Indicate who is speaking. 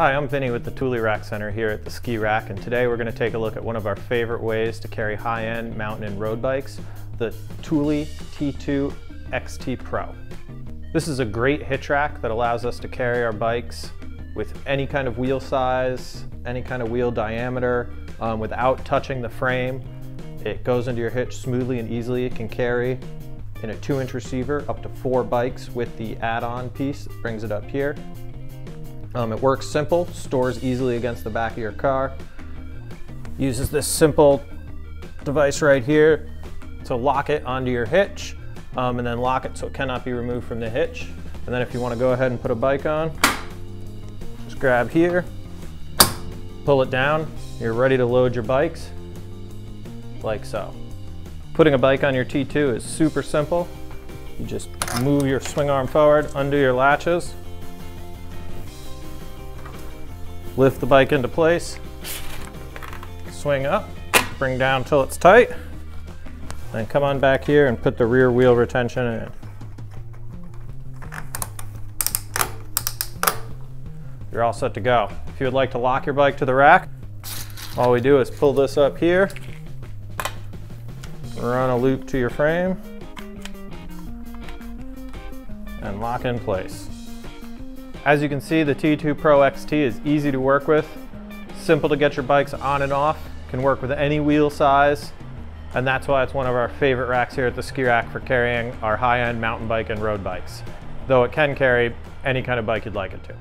Speaker 1: Hi, I'm Vinny with the Thule Rack Center here at the Skirack, and today we're going to take a look at one of our favorite ways to carry high-end mountain and road bikes, the Thule T2 XT Pro. This is a great hitch rack that allows us to carry our bikes with any kind of wheel size, any kind of wheel diameter, um, without touching the frame. It goes into your hitch smoothly and easily. It can carry in a two inch receiver up to four bikes with the add-on piece that brings it up here. Um, it works simple, stores easily against the back of your car. Uses this simple device right here to lock it onto your hitch um, and then lock it so it cannot be removed from the hitch. And then if you want to go ahead and put a bike on, just grab here, pull it down, you're ready to load your bikes like so. Putting a bike on your T2 is super simple. You just move your swing arm forward, undo your latches, Lift the bike into place, swing up, bring down till it's tight, then come on back here and put the rear wheel retention in. You're all set to go. If you would like to lock your bike to the rack, all we do is pull this up here, run a loop to your frame, and lock in place. As you can see, the T2 Pro XT is easy to work with, simple to get your bikes on and off, can work with any wheel size, and that's why it's one of our favorite racks here at the Skirack for carrying our high-end mountain bike and road bikes, though it can carry any kind of bike you'd like it to.